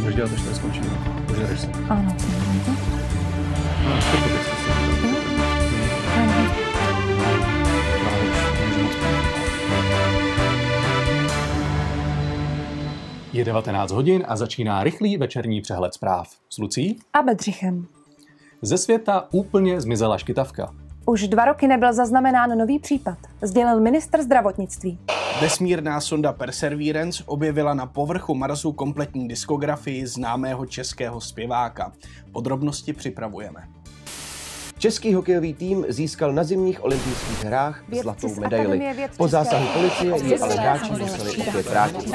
Můžeš dělat, až to skončí. Požereš se. Ano, samozřejmě. No, skoro Je 19 hodin a začíná rychlý večerní přehled zpráv. S Lucí? A Bedřichem. Ze světa úplně zmizela škytavka. Už dva roky nebyl zaznamenán nový případ, sdělil ministr zdravotnictví. Vesmírná sonda Perseverance objevila na povrchu Marsu kompletní diskografii známého českého zpěváka. Podrobnosti připravujeme. Český hokejový tým získal na zimních olympijských hrách Vědci zlatou medaili. Po zásahu policie ji ale hráči museli opět vrátit.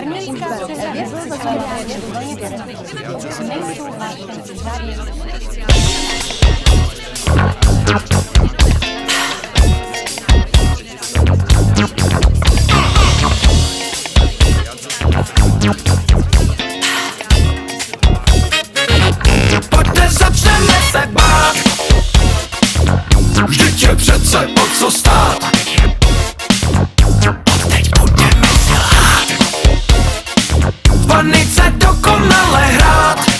Vždyť je přece o co stát. Teď budeme si lhát. Panice dokonale hrát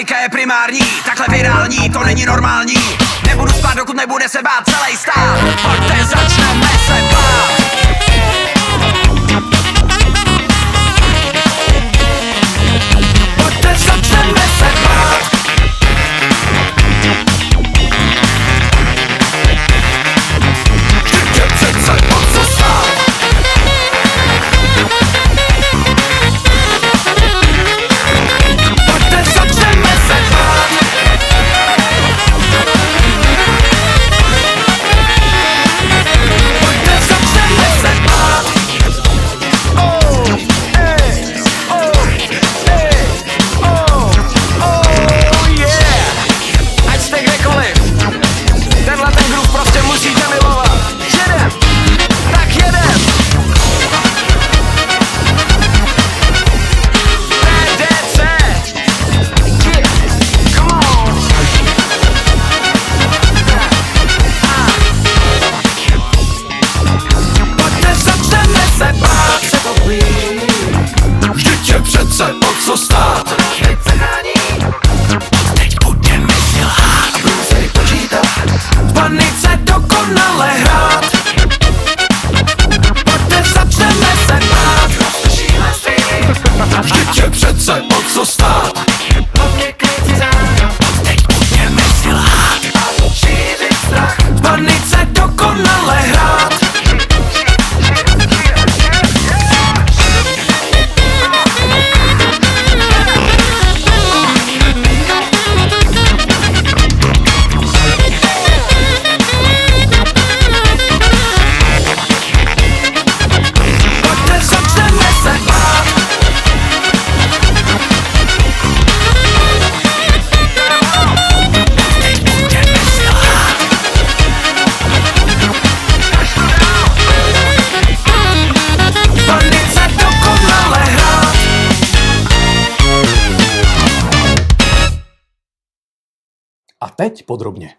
panika je primární, takhle virální, to není normální. Nebudu spát, dokud nebude se bát celý stát. Pojďte, začneme přece A teď podrobně.